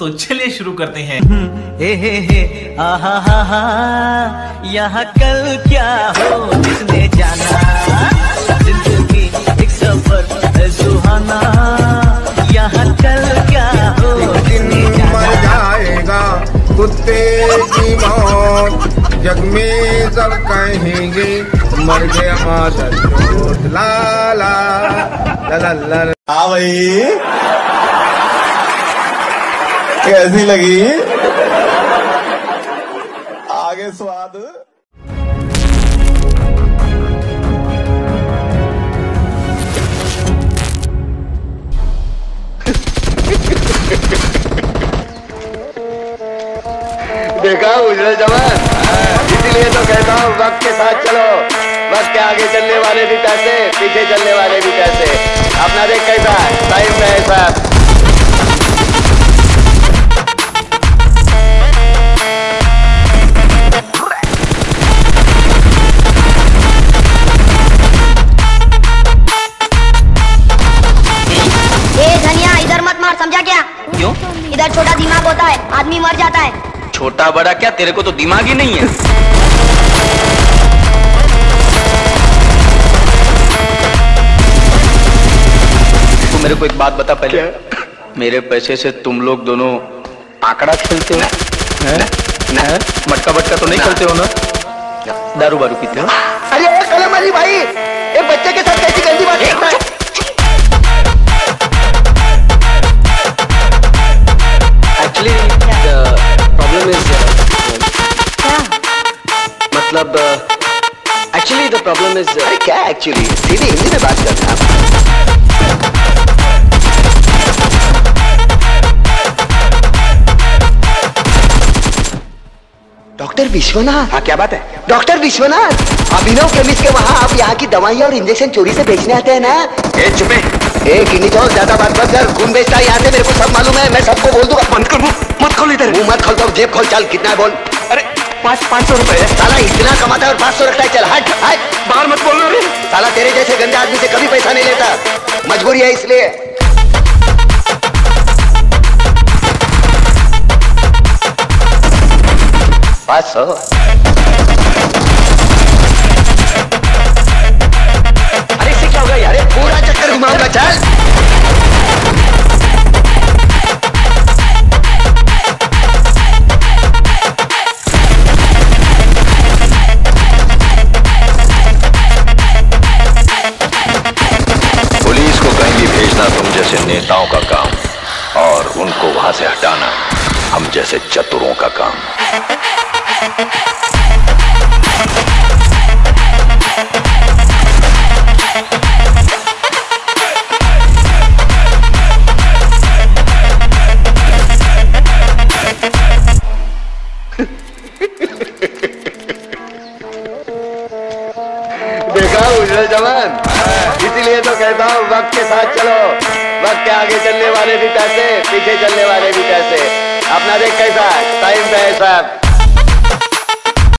तो चलिए शुरू करते हैं। हे हे हे आहा हा हा यहाँ कल क्या हो किसने जाना? ज़िंदगी एक सफ़र सुहाना। यहाँ कल क्या हो किसने मर जाएगा कुत्ते की मौत। जग में सब कहेंगे मर गया ला ला ला ला ला। हाँ भाई। कैसी लगी? आगे स्वाद। देखा उजरे जवान? इसीलिए तो कहता हूँ, वक्त के साथ चलो। वक्त के आगे चलने वाले भी पैसे, पीछे चलने वाले भी पैसे। अपना देख कैसा टाइम है साहब क्या क्यों? इधर छोटा दिमाग होता है आदमी मर जाता है। छोटा बड़ा क्या? तेरे को तो दिमाग ही नहीं है। तू मेरे को एक बात बता पहले। क्या? मेरे पैसे से तुम लोग दोनों आंकड़ा खेलते हो? हैं? हैं? मटका बटका तो नहीं खेलते हो ना? दारू बारू पीते हो? अरे कलम अली भाई एक बच्चे के साथ कैसी गंदी बात है? एक्चुअली द प्रॉब्लम इज़ अरे क्या एक्चुअली सीधी हिंदी में बात करता है। डॉक्टर विश्वनाथ। हाँ क्या बात है? डॉक्टर विश्वनाथ अभिनव केमिस्ट के वहाँ आप यहाँ की दवाइयाँ और इंजेक्शन चोरी से बेचने आते हैं ना? ए चुपे ए किन्नी चौक ज़्यादा बात मत कर। खून बेचता है यहाँ से मेरे को सब मालूम है। मैं सबको बोल दूँगा बंद कर मुँह। मत खोल इधर। मुँह मत खोल दो जेब खोल चल कितना है बोल। अरे पाँच पाँच सौ रुपए। साला इतना कमाता है और पाँच सौ रखता है चल हट हट। बाहर मत बोल रे। साला तेरे जैसे गंदे आदमी से कभी पैसा नहीं लेता। मजबूरी है इसलिए। पाँच सौ। अरे इससे क्या होगा यार? पूरा चक्कर घुमाऊँगा चल। जैसे नेताओं का काम और उनको वहाँ से हटाना हम जैसे चतुरों का काम। देखा उजरे जवान। इसीलिए तो कहता हूँ वक्त के साथ चलो। वक्त के आगे चलने वाले भी पैसे, पीछे चलने वाले भी पैसे। अपना देख कैसा टाइम पे है साहब